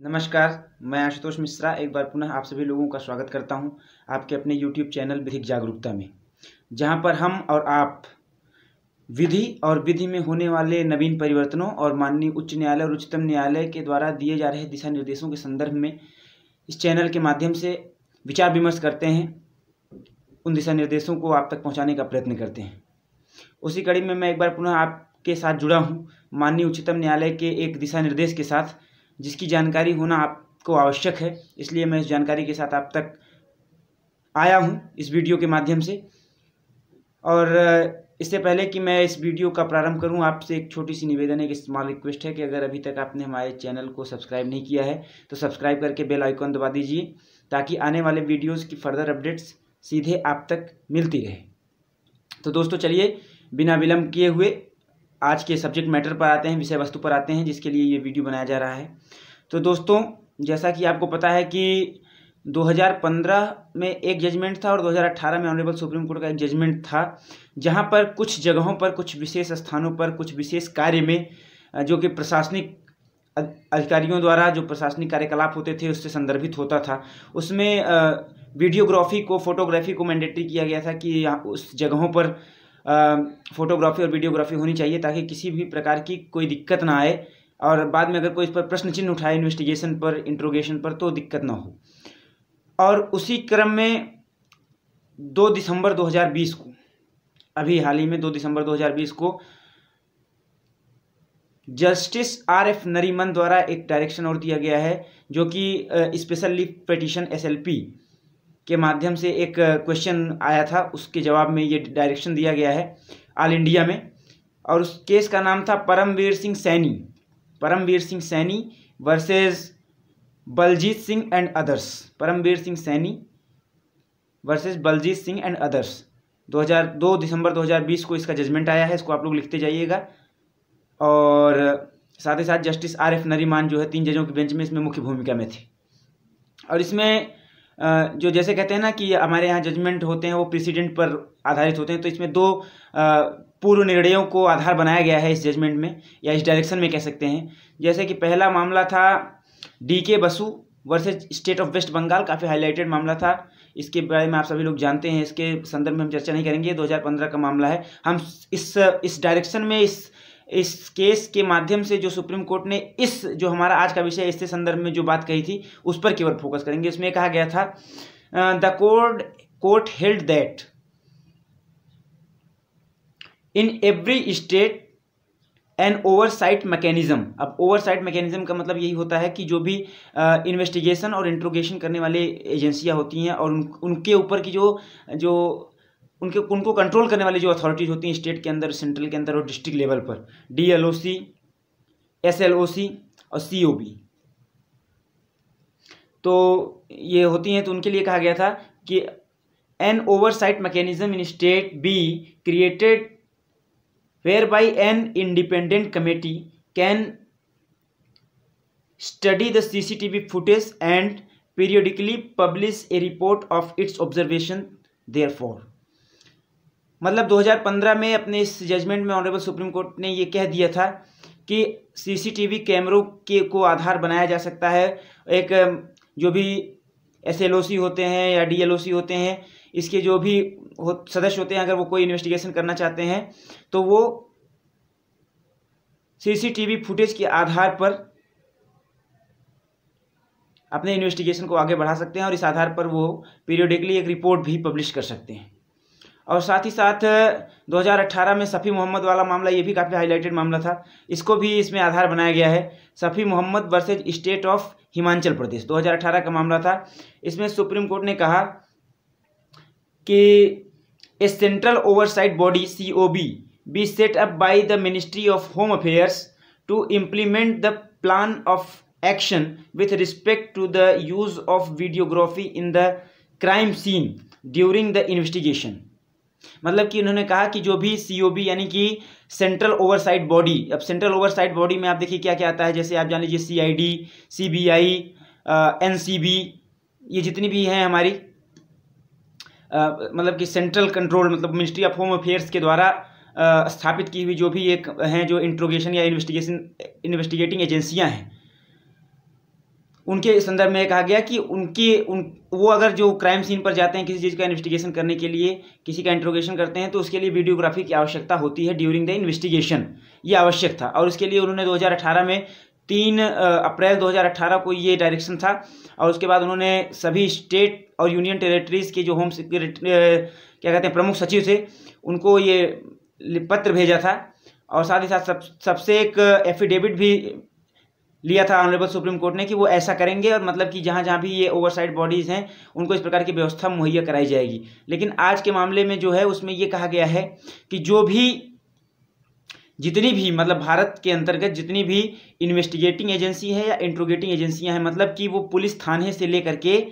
नमस्कार, मैं आशुतोष मिश्रा एक बार पुनः आप सभी लोगों का स्वागत करता हूँ आपके अपने यूट्यूब चैनल विधिक जागरूकता में, जहाँ पर हम और आप विधि और विधि में होने वाले नवीन परिवर्तनों और माननीय उच्च न्यायालय और उच्चतम न्यायालय के द्वारा दिए जा रहे दिशा निर्देशों के संदर्भ में इस चैनल के माध्यम से विचार विमर्श करते हैं, उन दिशा निर्देशों को आप तक पहुँचाने का प्रयत्न करते हैं। उसी कड़ी में मैं एक बार पुनः आपके साथ जुड़ा हूँ, माननीय उच्चतम न्यायालय के एक दिशा निर्देश के साथ जिसकी जानकारी होना आपको आवश्यक है, इसलिए मैं इस जानकारी के साथ आप तक आया हूँ इस वीडियो के माध्यम से। और इससे पहले कि मैं इस वीडियो का प्रारंभ करूँ, आपसे एक छोटी सी निवेदन है कि स्मॉल रिक्वेस्ट है कि अगर अभी तक आपने हमारे चैनल को सब्सक्राइब नहीं किया है तो सब्सक्राइब करके बेल आइकॉन दबा दीजिए, ताकि आने वाले वीडियोस की फर्दर अपडेट्स सीधे आप तक मिलती रहे। तो दोस्तों चलिए, बिना विलम्ब किए हुए आज के सब्जेक्ट मैटर पर आते हैं, विषय वस्तु पर आते हैं, जिसके लिए ये वीडियो बनाया जा रहा है। तो दोस्तों, जैसा कि आपको पता है कि 2015 में एक जजमेंट था और 2018 में ऑनरेबल सुप्रीम कोर्ट का एक जजमेंट था, जहाँ पर कुछ जगहों पर, कुछ विशेष स्थानों पर, कुछ विशेष कार्य में जो कि प्रशासनिक अधिकारियों द्वारा जो प्रशासनिक कार्यकलाप होते थे, उससे संदर्भित होता था। उसमें वीडियोग्राफी को फोटोग्राफी को मैंडेटरी किया गया था कि उस जगहों पर फोटोग्राफी और वीडियोग्राफी होनी चाहिए ताकि किसी भी प्रकार की कोई दिक्कत ना आए और बाद में अगर कोई इस पर प्रश्न चिन्ह उठाए इन्वेस्टिगेशन पर इंट्रोगेशन पर तो दिक्कत ना हो। और उसी क्रम में दो दिसंबर 2020 को, अभी हाल ही में दो दिसंबर 2020 को, जस्टिस आर एफ़ नरीमन द्वारा एक डायरेक्शन और दिया गया है जो कि स्पेशल लीव पिटिशन एसएलपी के माध्यम से एक क्वेश्चन आया था, उसके जवाब में ये डायरेक्शन दिया गया है ऑल इंडिया में। और उस केस का नाम था Paramvir Singh Saini. Paramvir Singh Saini versus Baljit Singh and others Paramvir Singh Saini versus Baljit Singh and others 2002 दिसंबर 2020 को इसका जजमेंट आया है, इसको आप लोग लिखते जाइएगा। और साथ ही साथ जस्टिस आर एफ़ नरीमान जो है, तीन जजों की बेंच में इसमें मुख्य भूमिका में थे। और इसमें जो जैसे कहते हैं ना कि हमारे यहाँ जजमेंट होते हैं, वो प्रेसिडेंट पर आधारित होते हैं तो इसमें दो पूर्व निर्णयों को आधार बनाया गया है इस जजमेंट में, या इस डायरेक्शन में कह सकते हैं। जैसे कि पहला मामला था D K Basu versus state of West Bengal काफ़ी हाईलाइटेड मामला था। इसके बारे में आप सभी लोग जानते हैं, इसके संदर्भ में हम चर्चा नहीं करेंगे 2015 का मामला है। हम इस इस डायरेक्शन में इस इस केस के माध्यम से जो सुप्रीम कोर्ट ने इस जो हमारा आज का विषय इससे संदर्भ में जो बात कही थी उस पर केवल फोकस करेंगे। इसमें कहा गया था the court court held that in every state an oversight mechanism अब ओवरसाइट मैकेनिज्म का मतलब यही होता है कि जो भी इन्वेस्टिगेशन और इंट्रोगेशन करने वाली एजेंसियाँ होती हैं और उन, उनके ऊपर की जो जो उनके, उनको कंट्रोल करने वाली जो अथॉरिटीज़ होती हैं स्टेट के अंदर सेंट्रल के अंदर और डिस्ट्रिक्ट लेवल पर D L O C S L O C और सी ओ बी तो ये होती हैं तो उनके लिए कहा गया था कि an oversight mechanism in state be created whereby an independent committee can study T V footage and periodically publish a report of मतलब 2015 में अपने इस जजमेंट में ऑनरेबल सुप्रीम कोर्ट ने ये कह दिया था कि सीसीटीवी कैमरों के को आधार बनाया जा सकता है। एक जो भी एसएलओसी होते हैं या डीएलओसी होते हैं इसके जो भी हो, सदस्य होते हैं अगर वो कोई इन्वेस्टिगेशन करना चाहते हैं तो वो सीसीटीवी फुटेज के आधार पर अपने इन्वेस्टिगेशन को आगे बढ़ा सकते हैं और इस आधार पर वो पीरियडिकली एक रिपोर्ट भी पब्लिश कर सकते हैं। और साथ ही साथ 2018 में सफ़ी मोहम्मद वाला मामला ये भी काफ़ी हाईलाइटेड मामला था। इसको भी इसमें आधार बनाया गया है। Safi Mohammad versus state of Himachal Pradesh 2018 का मामला था। इसमें सुप्रीम कोर्ट ने कहा कि a central oversight body C O B be set up by the ministry of home affairs to implement the plan of action with respect to the use of videography in the crime scene during the investigation मतलब कि उन्होंने कहा कि जो भी COB यानी कि central oversight body अब सेंट्रल ओवरसाइट बॉडी में आप देखिए क्या क्या आता है जैसे आप जान लीजिए सीआईडी सीबीआई एनसीबी ये जितनी भी हैं हमारी आ, मतलब कि सेंट्रल कंट्रोल मतलब मिनिस्ट्री ऑफ़ होम अफेयर्स के द्वारा आ, स्थापित की हुई जो भी एक हैं जो इंट्रोगेशन या इन्वेस्टिगेशन इन्वेस्टिगेटिंग एजेंसियाँ हैं। उनके संदर्भ में कहा गया कि उनके, उन, वो अगर जो क्राइम सीन पर जाते हैं किसी चीज़ का इन्वेस्टिगेशन करने के लिए, किसी का इंट्रोगेशन करते हैं तो उसके लिए वीडियोग्राफी की आवश्यकता होती है ड्यूरिंग द इन्वेस्टिगेशन ये आवश्यक था। और उसके लिए उन्होंने 2018 में तीन अप्रैल 2018 को ये डायरेक्शन था। और उसके बाद उन्होंने सभी स्टेट और यूनियन टेरेटरीज के जो होम सिक्योरिटी क्या कहते हैं, प्रमुख सचिव थे, उनको ये पत्र भेजा था। और साथ ही साथ सब, सबसे एक एफिडेविट भी लिया था ऑनरेबल सुप्रीम कोर्ट ने कि वो ऐसा करेंगे और मतलब कि जहाँ जहाँ भी ये ओवरसाइड बॉडीज़ हैं, उनको इस प्रकार की व्यवस्था मुहैया कराई जाएगी। लेकिन आज के मामले में जो है, उसमें ये कहा गया है कि जो भी, जितनी भी मतलब भारत के अंतर्गत जितनी भी इन्वेस्टिगेटिंग एजेंसी है या इंट्रोगेटिंग एजेंसियाँ हैं मतलब कि वो पुलिस थाने से लेकर के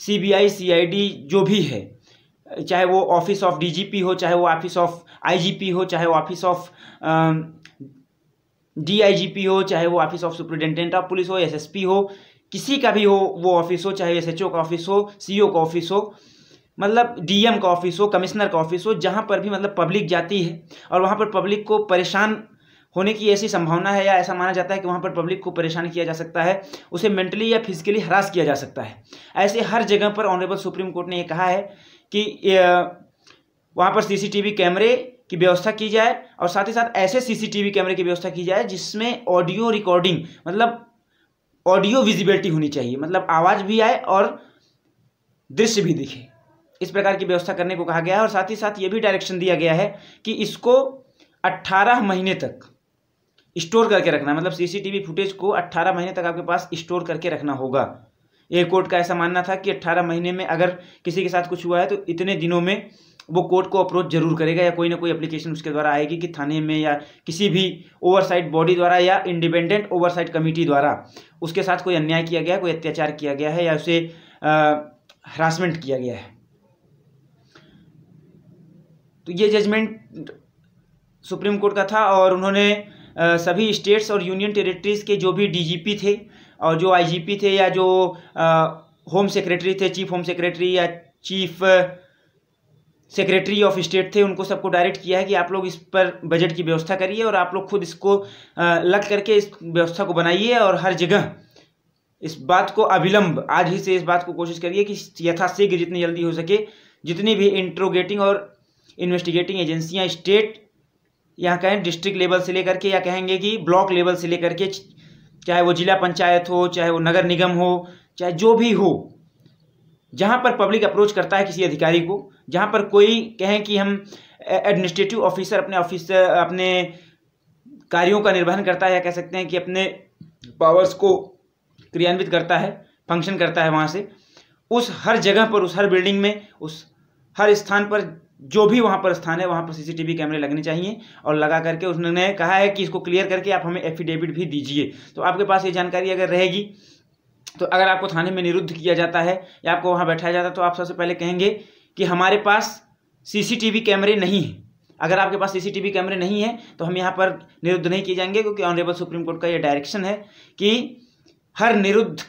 सीबीआई सीआईडी जो भी है, चाहे वो ऑफ़िस ऑफ़ डीजीपी हो, चाहे वो ऑफ़िस ऑफ़ आईजीपी हो, चाहे वो ऑफ़िस ऑफ़ डीआईजीपी हो, चाहे वो office of superintendent of police हो एसएसपी हो, किसी का भी हो, वो ऑफ़िस हो, चाहे एसएचओ का ऑफ़िस हो सीईओ का ऑफ़िस हो मतलब डीएम का ऑफ़िस हो कमिश्नर का ऑफ़िस हो, जहाँ पर भी मतलब पब्लिक जाती है और वहाँ पर पब्लिक को परेशान होने की ऐसी संभावना है या ऐसा माना जाता है कि वहाँ पर पब्लिक को परेशान किया जा सकता है, उसे मेंटली या फिजिकली हरास किया जा सकता है। ऐसे हर जगह पर ऑनरेबल सुप्रीम कोर्ट ने ये कहा है कि वहाँ पर सीसीटीवी कैमरे की व्यवस्था की जाए और साथ ही साथ ऐसे सीसीटीवी कैमरे की व्यवस्था की जाए जिसमें ऑडियो रिकॉर्डिंग मतलब ऑडियो विजिबिलिटी होनी चाहिए। मतलब आवाज़ भी आए और दृश्य भी दिखे। इस प्रकार की व्यवस्था करने को कहा गया है और साथ ही साथ ये भी डायरेक्शन दिया गया है कि इसको 18 महीने तक स्टोर करके रखना मतलब सीसीटीवी फुटेज को 18 महीने तक आपके पास स्टोर करके रखना होगा। एयरकोर्ट का ऐसा मानना था कि 18 महीने में अगर किसी के साथ कुछ हुआ है तो इतने दिनों में वो कोर्ट को अप्रोच ज़रूर करेगा या कोई ना कोई एप्लीकेशन उसके द्वारा आएगी कि थाने में या किसी भी ओवरसाइट बॉडी द्वारा या इंडिपेंडेंट ओवरसाइट कमेटी द्वारा उसके साथ कोई अन्याय किया गया, कोई अत्याचार किया गया है या उसे हरासमेंट किया गया है। तो ये जजमेंट सुप्रीम कोर्ट का था और उन्होंने सभी स्टेट्स और यूनियन टेरिटरीज के जो भी डीजीपी थे और जो आईजीपी थे या जो होम सेक्रेटरी थे चीफ होम सेक्रेटरी या चीफ सेक्रेटरी ऑफ़ स्टेट थे, उनको सबको डायरेक्ट किया है कि आप लोग इस पर बजट की व्यवस्था करिए और आप लोग खुद इसको लग करके इस व्यवस्था को बनाइए और हर जगह इस बात को अविलंब, आज ही से इस बात को कोशिश करिए कि यथाशीघ्र जितनी जल्दी हो सके, जितनी भी इंट्रोगेटिंग और इन्वेस्टिगेटिंग एजेंसियाँ स्टेट यहाँ कहें डिस्ट्रिक्ट लेवल से लेकर के या कहेंगे कि ब्लॉक लेवल से लेकर के, चाहे वो जिला पंचायत हो, चाहे वो नगर निगम हो, चाहे जो भी हो जहाँ पर पब्लिक अप्रोच करता है किसी अधिकारी को, जहाँ पर कोई कहें कि हम एडमिनिस्ट्रेटिव ऑफिसर अपने ऑफ़िस अपने कार्यों का निर्वहन करता है या कह सकते हैं कि अपने पावर्स को क्रियान्वित करता है फ़ंक्शन करता है वहाँ से, उस हर जगह पर, उस हर बिल्डिंग में, उस हर स्थान पर जो भी वहाँ पर स्थान है, वहाँ पर सीसीटीवी कैमरे लगने चाहिए और लगा करके उसने कहा है कि इसको क्लियर करके आप हमें एफिडेविट भी दीजिए। तो आपके पास ये जानकारी अगर रहेगी तो अगर आपको थाने में निरुद्ध किया जाता है या आपको वहाँ बैठाया जाता है तो आप सबसे पहले कहेंगे कि हमारे पास सीसीटीवी कैमरे नहीं हैं। अगर आपके पास सीसीटीवी कैमरे नहीं है तो हम यहाँ पर निरुद्ध नहीं किए जाएँगे, क्योंकि ऑनरेबल सुप्रीम कोर्ट का ये डायरेक्शन है कि हर निरुद्ध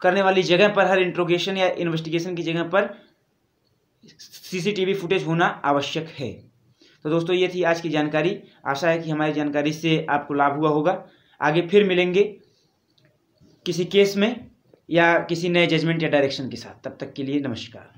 करने वाली जगह पर, हर इंट्रोगेशन या इन्वेस्टिगेशन की जगह पर सीसीटीवी फुटेज होना आवश्यक है। तो दोस्तों, ये थी आज की जानकारी। आशा है कि हमारी जानकारी से आपको लाभ हुआ होगा। आगे फिर मिलेंगे। किसी केस में या किसी नए जजमेंट या डायरेक्शन के साथ। तब तक के लिए नमस्कार।